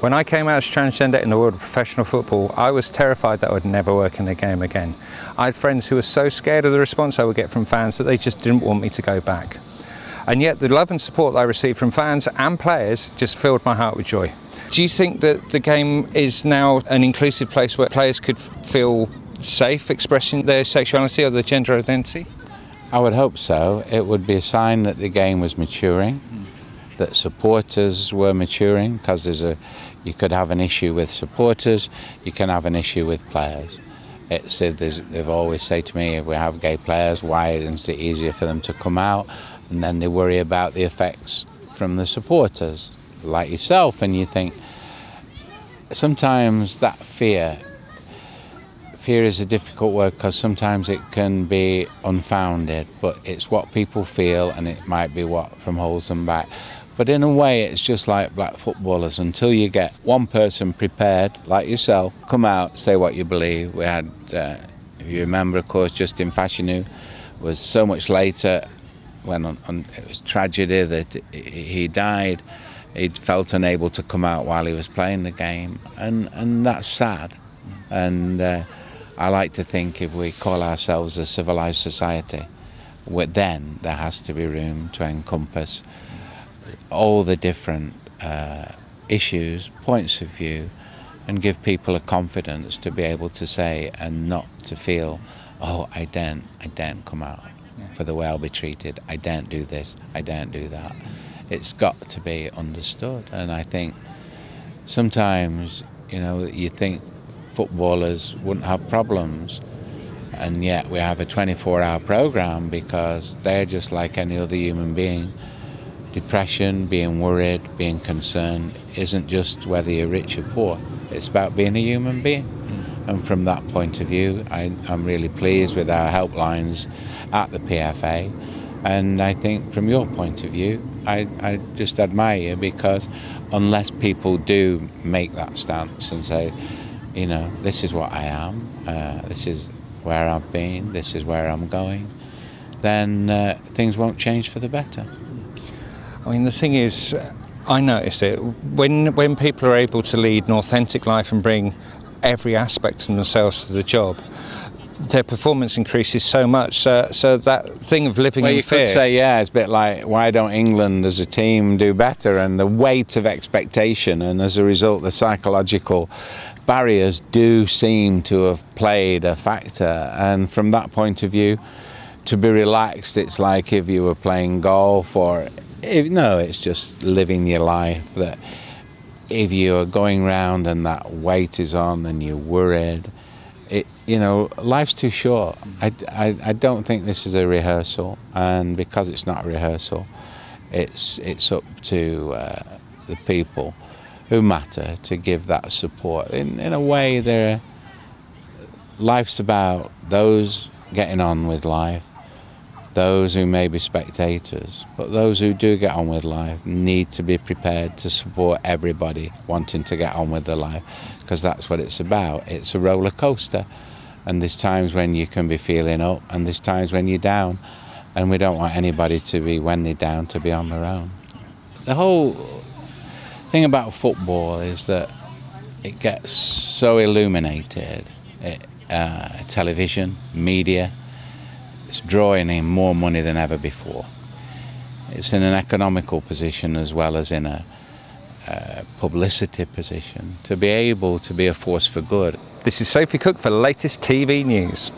When I came out as transgender in the world of professional football, I was terrified that I would never work in the game again. I had friends who were so scared of the response I would get from fans that they just didn't want me to go back. And yet the love and support that I received from fans and players just filled my heart with joy. Do you think that the game is now an inclusive place where players could feel safe expressing their sexuality or their gender identity? I would hope so. It would be a sign that the game was maturing, mm. That supporters were maturing, because there's a you could have an issue with supporters, you can have an issue with players. It's, they've always said to me, if we have gay players, why isn't it easier for them to come out? And then they worry about the effects from the supporters, like yourself, and you think sometimes that fear, fear is a difficult word because sometimes it can be unfounded, but it's what people feel and it might be what from holds them back. But in a way, it's just like black footballers. Until you get one person prepared, like yourself, come out, say what you believe. We had, uh, if you remember, of course, Justin Fashanu was so much later when on, on, it was tragedy that he died. He felt unable to come out while he was playing the game, and and that's sad. And uh, I like to think if we call ourselves a civilized society, then there has to be room to encompass all the different uh, issues, points of view, and give people a confidence to be able to say and not to feel, oh, I daren't, I daren't come out for the way I'll be treated. I daren't do this. I daren't do that. It's got to be understood, and I think sometimes, you know, you think footballers wouldn't have problems and yet we have a 24 hour program because they're just like any other human being Depression, being worried, being concerned isn't just whether you're rich or poor, it's about being a human being. And from that point of view, I, am really pleased with our helplines at the PFA. And I think from your point of view, I, I just admire you because unless people do make that stance and say, you know, this is what I am, uh, this is where I've been, this is where I'm going, then uh, things won't change for the better. I mean, the thing is, I noticed it when when people are able to lead an authentic life and bring every aspect of themselves to the job. Their performance increases so much. So, so that thing of living well, in you fear. could say, yeah, it's a bit like why don't England as a team do better? And the weight of expectation, and as a result, the psychological barriers do seem to have played a factor. And from that point of view, to be relaxed, it's like if you were playing golf or if, no, it's just living your life. That if you're going round and that weight is on and you're worried, it, you know, life's too short. I, I, I don't think this is a rehearsal, and because it's not a rehearsal, it's it's up to uh, the people who matter to give that support. In in a way, life's about those getting on with life those who may be spectators, but those who do get on with life need to be prepared to support everybody wanting to get on with their life because that's what it's about. It's a roller coaster, and there's times when you can be feeling up, and there's times when you're down, and we don't want anybody to be, when they're down, to be on their own. The whole thing about football is that it gets so illuminated. It, uh, television, media, it's drawing in more money than ever before. It's in an economical position as well as in a publicity position to be able to be a force for good. This is Sophie Cook for latest TV news.